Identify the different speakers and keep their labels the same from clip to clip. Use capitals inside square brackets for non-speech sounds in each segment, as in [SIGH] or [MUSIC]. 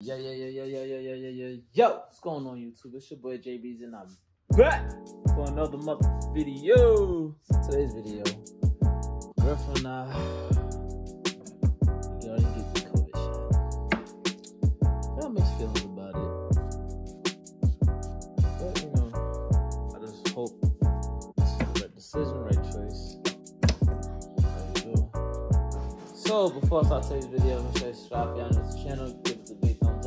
Speaker 1: Yo, yo, yo, yo, yo, yo, yo, yo, yo, yo, what's going on YouTube? It's your boy JB's and I'm back for another mother video. Today's video, girlfriend and I, you already get the COVID shot. Got mixed feelings about it. But, you know, I just hope this is the right decision, right choice. How you do. So, before I start today's video, make sure you subscribe you're this channel,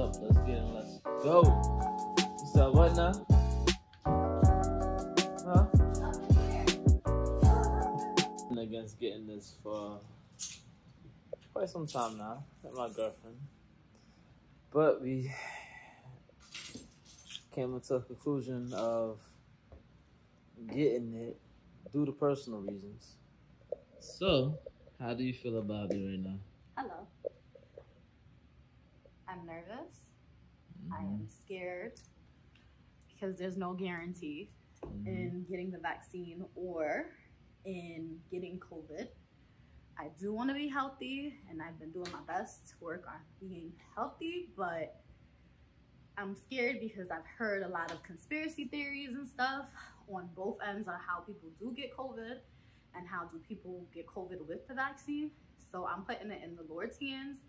Speaker 1: up. Let's get it, let's go. So, what now? Huh? Against getting this for quite some time now with my girlfriend. But we came to a conclusion of getting it due to personal reasons. So, how do you feel about it right now?
Speaker 2: Hello. I'm nervous. I am scared because there's no guarantee
Speaker 1: Mhm.
Speaker 2: in getting the vaccine or in getting COVID. I do want to be healthy and I've been doing my best to work on being healthy, but I'm scared because I've heard a lot of conspiracy theories and stuff on both ends on how people do get COVID and how do people get COVID with the vaccine. So I'm putting it in the Lord's hands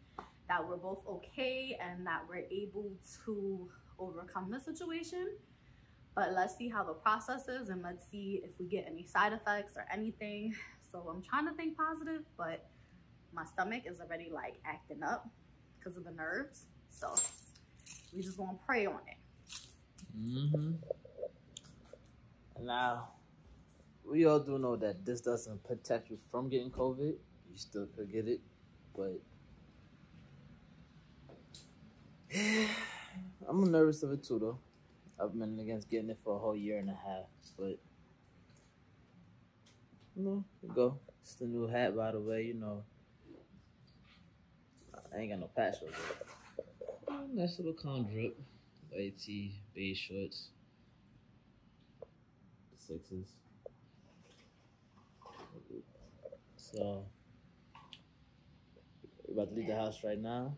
Speaker 2: that we're both okay and that we're able to overcome the situation. But let's see how the process is and let's see if we get any side effects or anything. So I'm trying to think positive, but my stomach is already like acting up because of the nerves. So we just gonna pray on it.
Speaker 1: Mm-hmm. Now, we all do know that this doesn't protect you from getting COVID. You still could get it, but [SIGHS] I'm nervous of it too, though. I've been against getting it for a whole year and a half, but you know, we go. It's the new hat, by the way. You know, I ain't got no patch over it. Nice little con drip. White tee, beige shorts. Sixes. So, we're about to leave the house right now.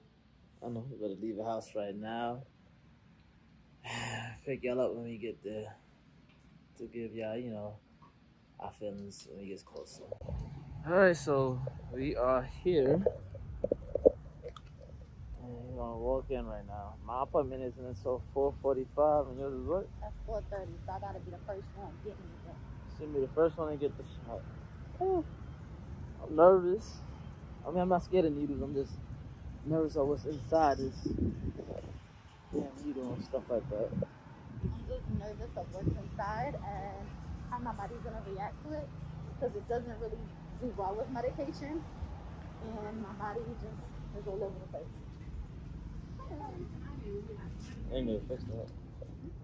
Speaker 1: I know we to leave the house right now. [SIGHS] Pick y'all up when we get there to give y'all, you know, our feelings when we get closer. Alright, so we are here. And we're gonna walk in right now. My appointment is until 4:45, and yours is what?
Speaker 2: That's 4:30, so I gotta be the first one getting it.
Speaker 1: Should be the first one to get the shot. I'm nervous. I mean, I'm not scared of needles. I'm just nervous of what's inside this damn needle and stuff like that.
Speaker 2: just nervous of what's inside and how my body's gonna react to it because it doesn't really do well with medication and my body just is all over the place.
Speaker 1: Ain't gonna fix that.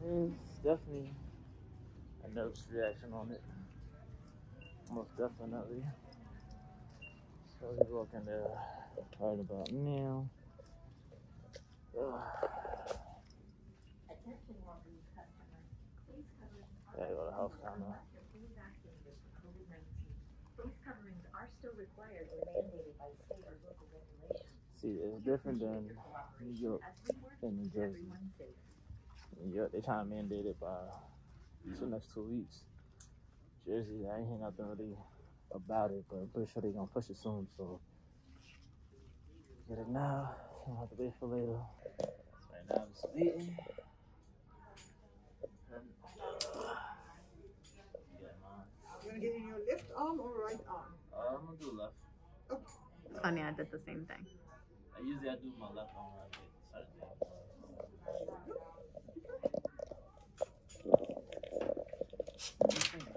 Speaker 1: It's definitely a nervous reaction on it. Most definitely. Probably looking at right about now. Ugh. Yeah, go to
Speaker 3: health combo.
Speaker 1: See, it's different than New York and New Jersey. New York, they trying to mandate it by the next two weeks. Jersey, I ain't hear nothing really about it, but I'm pretty sure they're gonna push it soon. So get it now. Don't have to wait for later. Right now I'm just waiting. Yeah.
Speaker 4: You wanna get in your left arm or right arm?
Speaker 1: Uh, I'm gonna do left.
Speaker 2: It's funny, I did the same thing.
Speaker 1: I usually I do my left arm when I get certain things.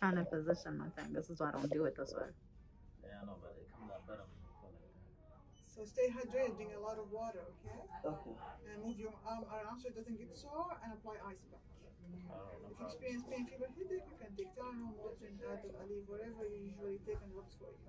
Speaker 2: Trying to position my thing. This is why I don't do it this way.
Speaker 1: Yeah, I know, but it comes out better when you put it like
Speaker 4: So stay hydrated, drink a lot of water, okay?
Speaker 1: Okay.
Speaker 4: And move your arm around so it doesn't get sore and apply ice pack.
Speaker 1: Alright, no
Speaker 4: If you
Speaker 1: problem.
Speaker 4: experience pain, fever, headache, you can take Tylenol, Motrin, Advil, Aleve, whatever you usually take and works for you.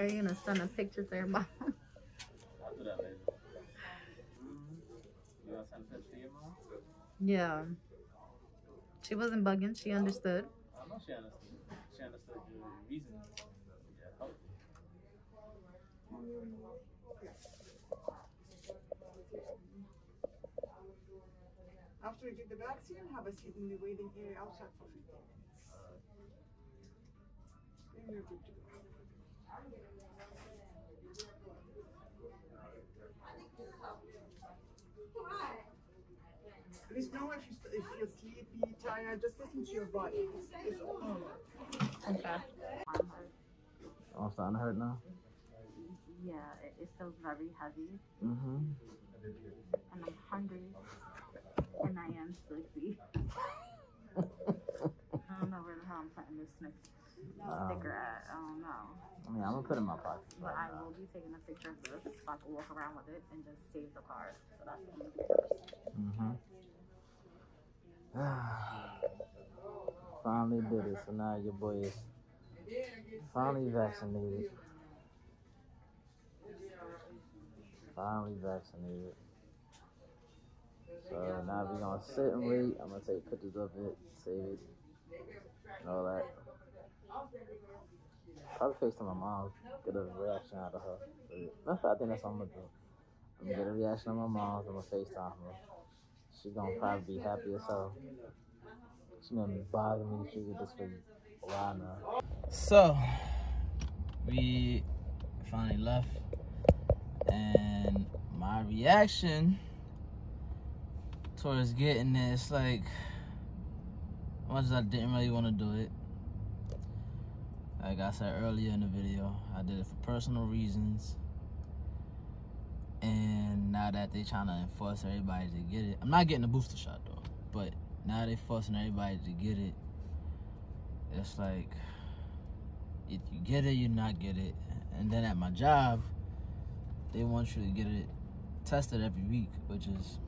Speaker 2: Are you gonna send a picture to your mom?
Speaker 1: I'll do that later. You want to send a picture to your mom?
Speaker 2: Yeah. She wasn't bugging. She understood.
Speaker 1: I know she understood. She understood your reason. Yeah.
Speaker 4: After you get the vaccine, have a seat in the waiting area outside for 15 minutes. Then you're good to go. Please know if, you, if you're sleepy, just listen to your body. It's, it's all normal.
Speaker 2: Okay.
Speaker 1: Oh, I'm starting to hurt now?
Speaker 3: Yeah, it, it feels very heavy,
Speaker 1: Mm-hmm.
Speaker 3: and I'm hungry, and I am sleepy. I don't know where the hell I'm putting this snick
Speaker 1: Wow.
Speaker 3: sticker at. I don't know.
Speaker 1: I mean, I'm going to put it in my pocket.
Speaker 3: But I will be taking a picture of this so I can walk around with it and just save the card. So that's what I'm gonna do first.
Speaker 1: Mm-hmm. [SIGHS] finally did it. So now your boy is finally vaccinated. Finally vaccinated. So now we're gonna sit and wait. I'm gonna take pictures of it, save it, and all that. Probably FaceTime my mom, get a reaction out of her. Matter of fact, I think that's what I'm gonna do. I'm gonna get a reaction of my mom. I'm gonna FaceTime her. She's gonna probably be happy as hell. She's gonna be bothering me. She get this for a while now. So we finally left, and my reaction towards getting this, like, much as I didn't really want to do it. Like I said earlier in the video, I did it for personal reasons. And now that they trying to enforce everybody to get it, I'm not getting a booster shot though. But now they forcing everybody to get it. It's like if you get it, you not get it. And then at my job, they want you to get it tested every week, which is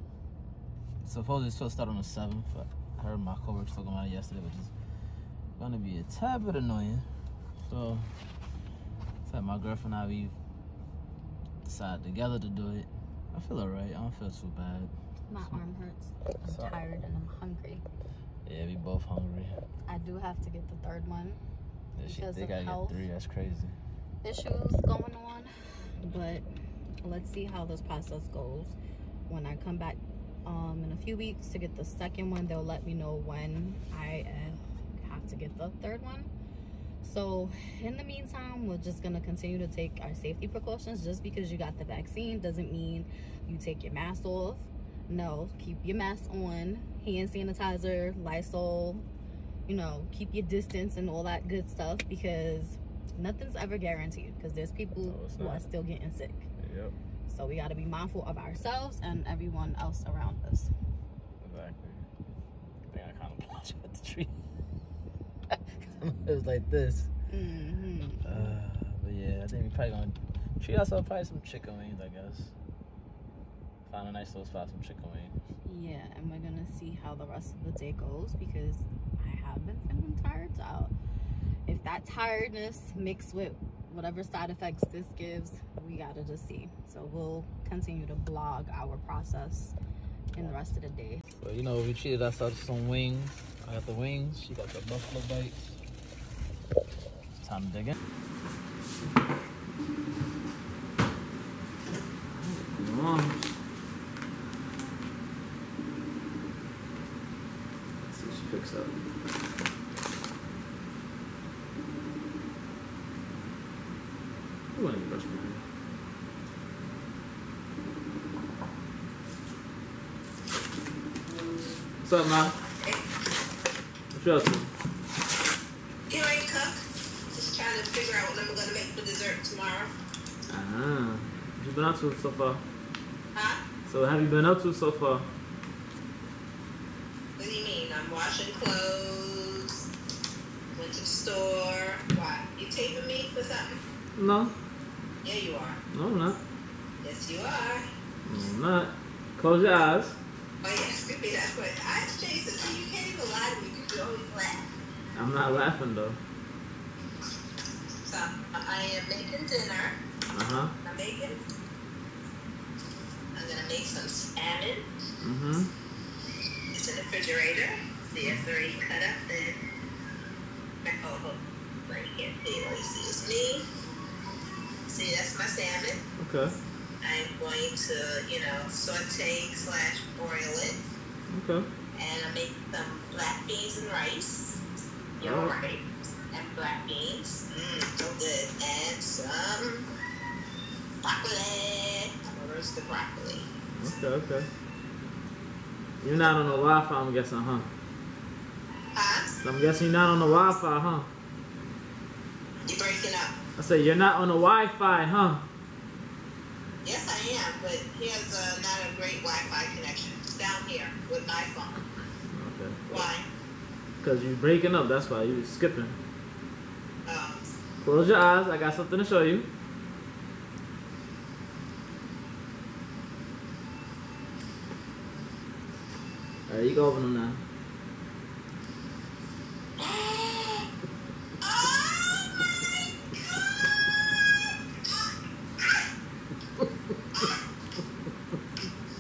Speaker 1: supposedly supposed to start on the seventh. I heard my coworkers talking about it yesterday, which is gonna be a tad bit annoying. So, like my girlfriend and I we together to do it. I feel alright. I don't feel too bad.
Speaker 2: My arm hurts. I'm
Speaker 1: So-
Speaker 2: tired and I'm hungry.
Speaker 1: Yeah, we both hungry.
Speaker 2: I do have to get the third one.
Speaker 1: Yeah, she,
Speaker 2: Because
Speaker 1: they
Speaker 2: of
Speaker 1: gotta
Speaker 2: health.
Speaker 1: get three. That's crazy.
Speaker 2: Issues going on, but let's see how this process goes. When I come back um, in a few weeks to get the second one, they'll let me know when I uh, have to get the third one. So in the meantime, we're just gonna continue to take our safety precautions. Just because you got the vaccine doesn't mean you take your mask off. No, keep your mask on, hand sanitizer, Lysol, you know, keep your distance and all that good stuff because nothing's ever guaranteed because there's people
Speaker 1: No,
Speaker 2: who are still getting sick.
Speaker 1: Yep.
Speaker 2: So we got to be mindful of ourselves and everyone else around us.
Speaker 1: Exactly. I think I kind of the tree. [LAUGHS] it was like this.
Speaker 2: hmm
Speaker 1: Uh, but yeah, I think we're probably gonna treat ourselves probably some chicken wings, I guess. Find a nice little spot, some chicken wings.
Speaker 2: Yeah, and we're gonna see how the rest of the day goes because I have been feeling tired. So if that tiredness mixed with whatever side effects this gives, we gotta just see. So we'll continue to blog our process in the rest of the day.
Speaker 1: So you know, we treated ourselves to some wings. I got the wings. She got the buffalo bites. It's time to dig in. Let's see what she picks up. Ooh, I need to brush my hair. What's up, Ma? What you up to?
Speaker 5: You ain't cook. Trying to figure out what I'm gonna make for dessert tomorrow.
Speaker 1: Ah, what you been up to so far?
Speaker 5: Huh?
Speaker 1: So what have you been up to so far?
Speaker 5: What do you mean? I'm washing clothes. Went to the store. Why? You taping me for something?
Speaker 1: No,
Speaker 5: Yeah, you are.
Speaker 1: no, I'm not.
Speaker 5: Yes, you are.
Speaker 1: No, I'm not. Close your eyes.
Speaker 5: Oh yes, could be that's what I Jason. See, you can't even lie to me. You can always laugh.
Speaker 1: I'm not laughing though.
Speaker 5: So I am making dinner.
Speaker 1: Uh huh.
Speaker 5: I'm making. I'm gonna make some salmon.
Speaker 1: Mm-hmm.
Speaker 5: It's in the refrigerator. See, it's already cut up and. Oh, hold. Right here. See, let me see. It's me. See, that's my salmon.
Speaker 1: Okay.
Speaker 5: I'm going to, you know, saute slash broil it.
Speaker 1: Okay.
Speaker 5: And I make some black beans and rice. You're
Speaker 1: Alright.
Speaker 5: right. And black beans. Mmm, And some broccoli. I'm gonna roast the broccoli.
Speaker 1: Okay. Okay. You're not on the Wi-Fi, I'm guessing, huh?
Speaker 5: Huh?
Speaker 1: I'm guessing you're not on the Wi-Fi, huh?
Speaker 5: You're breaking up?
Speaker 1: I said you're not on the Wi-Fi, huh?
Speaker 5: Yes, I am, but here's uh, not a great Wi-Fi connection. Down here with my phone.
Speaker 1: Okay.
Speaker 5: Why?
Speaker 1: Cause you're breaking up, that's why you're skipping. Close your eyes. I got something to show you. Alright, you can open them now.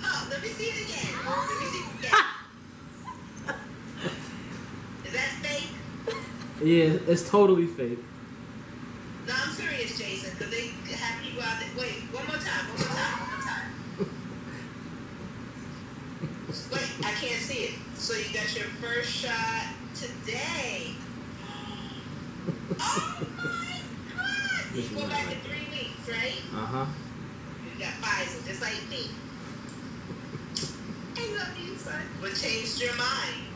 Speaker 5: oh, [LAUGHS] let me see it again. Let me see it again. Is that fake?
Speaker 1: Yeah, it's totally fake.
Speaker 5: Jason, because they have people out there. Wait, one more time, one more time, one more time. Wait, I can't see it. So you got your first shot today. Oh my God! You go back in three weeks, right?
Speaker 1: Uh huh.
Speaker 5: You got Pfizer, just like me. I love you, son. What changed your mind?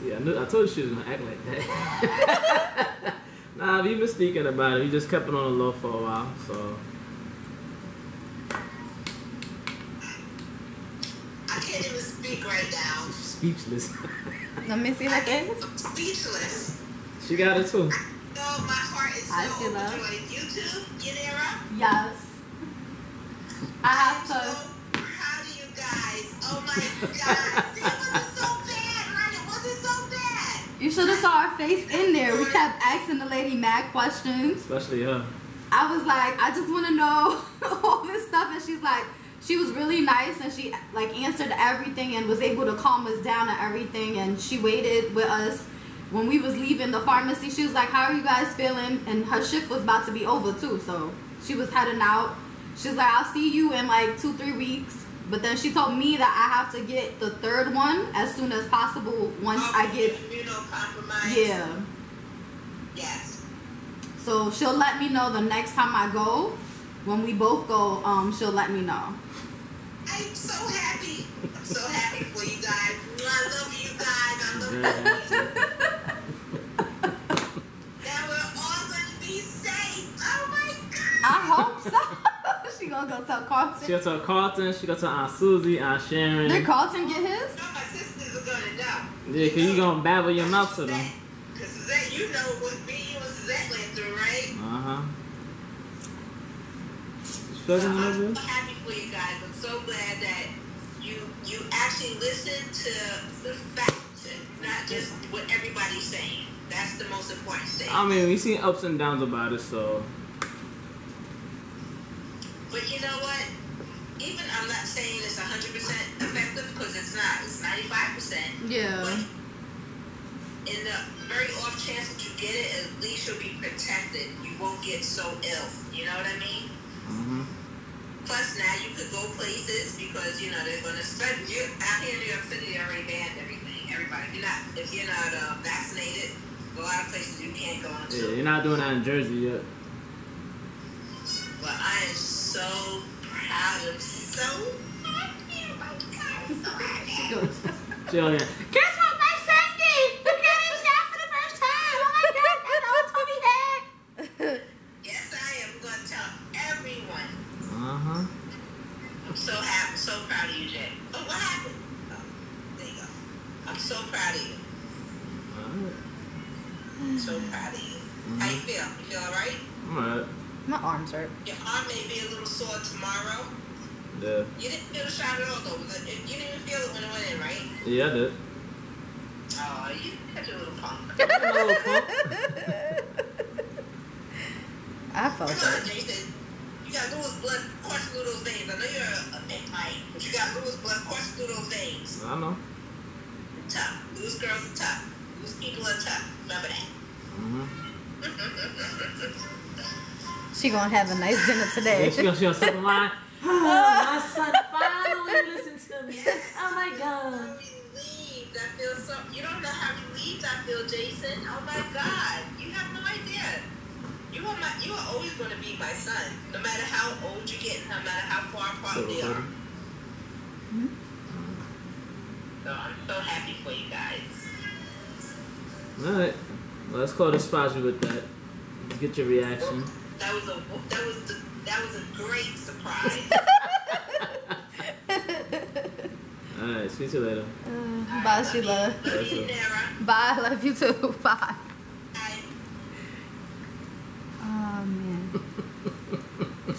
Speaker 1: See, I knew. I told you she was gonna act like that. [LAUGHS] nah, we've been speaking about it. We just kept it on the low for a while, so.
Speaker 5: I can't even speak right now.
Speaker 1: She's speechless. [LAUGHS]
Speaker 2: Let me see her face.
Speaker 5: I'm speechless.
Speaker 1: she got it too.
Speaker 5: Oh, my heart is
Speaker 2: I
Speaker 5: so
Speaker 2: see that.
Speaker 5: overjoyed. YouTube, Yanira,
Speaker 2: Yes. I have
Speaker 5: I'm
Speaker 2: to.
Speaker 5: so proud of you guys. Oh my God. [LAUGHS]
Speaker 2: You should have saw her face in there. We kept asking the lady mad questions.
Speaker 1: Especially her.
Speaker 2: I was like, I just want to know [LAUGHS] all this stuff, and she's like, she was really nice, and she like answered everything and was able to calm us down and everything, and she waited with us when we was leaving the pharmacy. She was like, "How are you guys feeling?" And her shift was about to be over too, so she was heading out. She's like, "I'll see you in like two, three weeks." But then she told me that I have to get the third one as soon as possible once I get
Speaker 5: Immunocompromised.
Speaker 2: yeah.
Speaker 5: Yes.
Speaker 2: So she'll let me know the next time I go. When we both go, um, she'll let me know.
Speaker 5: I'm so happy. I'm so happy for you guys. I love you guys. I love you. Now we're all going to be safe. Oh my God.
Speaker 2: I hope so. She gonna go tell
Speaker 1: She
Speaker 2: Carlton.
Speaker 1: got to her Carlton. She got to tell Aunt Susie, Aunt Sharon.
Speaker 2: Did Carlton get his?
Speaker 5: No, my sisters are going to know.
Speaker 1: Yeah, cause you gonna babble your mouth to them.
Speaker 5: Because Suzette, you know what me, you and Suzette went through, right?
Speaker 1: Uh huh.
Speaker 5: So
Speaker 1: Struggling a
Speaker 5: I'm so happy for you guys. I'm so glad that you you actually listen to the facts and not just what everybody's saying. That's the most important thing.
Speaker 1: I mean, we seen ups and downs about it, so
Speaker 5: But you know what? Even I'm not saying it's 100% effective because it's not. It's 95%.
Speaker 2: Yeah.
Speaker 5: But in the very off chance that you get it, at least you'll be protected. You won't get so ill. You know what I mean?
Speaker 1: hmm
Speaker 5: Plus, now you could go places because you know they're going to spread. You out here in New York City, they already banned everything. Everybody, if you're not if you're not uh, vaccinated, a lot of places you can't go into.
Speaker 1: yeah, you're not doing that in Jersey yet.
Speaker 5: Well, I am so proud of so happy. Oh my God, I'm so happy.
Speaker 2: She goes.
Speaker 1: She on there.
Speaker 2: Guess what my son did? Look at his shot for the first time. Oh my god, that's all Toby had.
Speaker 5: Yes, I am going to tell everyone.
Speaker 1: Uh huh.
Speaker 5: I'm so happy, so proud of you, Jay. Oh, what happened? Oh, there you go. I'm so proud of you.
Speaker 1: Alright.
Speaker 5: So proud of you. How you feel? You feel all right?
Speaker 1: Alright.
Speaker 2: My arms hurt.
Speaker 5: Your arm may be a little sore tomorrow.
Speaker 1: Yeah.
Speaker 5: You didn't feel the shot at all, though. You didn't even feel it when it went in, right?
Speaker 1: Yeah, I did.
Speaker 5: Oh, you such a little punk.
Speaker 1: I'm a little punk.
Speaker 2: I felt
Speaker 5: Come on,
Speaker 2: it.
Speaker 5: Jason. You got Lewis blood coursing through those veins. I know you're a, a big Mike, but you got Lewis blood coursing through those veins.
Speaker 1: I know.
Speaker 5: Tough. Lewis girls are tough. Lewis people are tough. Remember that.
Speaker 1: Mm-hmm. [LAUGHS]
Speaker 2: She gonna have a nice dinner today.
Speaker 1: Yeah, she gonna, she gonna suck mine. [LAUGHS] Oh, my son finally listened to me. Oh my
Speaker 5: How
Speaker 1: god.
Speaker 5: relieved I feel so. You don't know how relieved I feel, Jason. Oh my God, you have no idea. You are my. You are always going to be my son, no matter how old you get, no matter how far apart we are. Hmm. So I'm so happy for you guys.
Speaker 1: Alright. Let's call the spot with that. Let's get your reaction.
Speaker 5: That was a. That was the. That was a great surprise. [LAUGHS]
Speaker 1: Alright, see you later.
Speaker 2: Uh, bye, Sheila.
Speaker 5: Love you, Nara.
Speaker 2: Bye. Love you too. [LAUGHS] Bye.
Speaker 5: Bye.
Speaker 2: Oh man.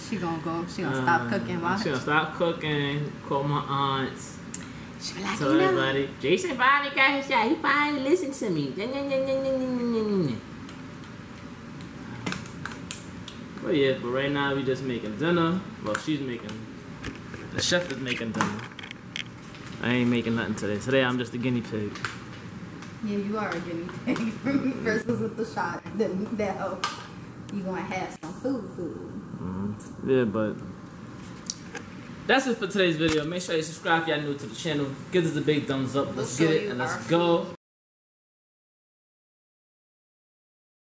Speaker 2: She gonna go. She gonna stop
Speaker 1: Uh,
Speaker 2: cooking. Why?
Speaker 1: She gonna stop cooking. Call my aunts.
Speaker 2: She be like,
Speaker 1: Tell
Speaker 2: you know.
Speaker 1: everybody. Jason finally got his shot. He finally listened to me. Nyah, nyah. But yeah, but right now we just making dinner. Well, she's making. The chef is making dinner. I ain't making nothing today. Today I'm just a guinea pig.
Speaker 2: Yeah, you are a guinea pig [LAUGHS] versus with the shot. Then that oh, you gonna have some food, food.
Speaker 1: Mhm. Yeah, but that's it for today's video. Make sure you subscribe if y'all new to the channel. Give us a big thumbs up. Let's
Speaker 2: We'll
Speaker 1: get it and let's go.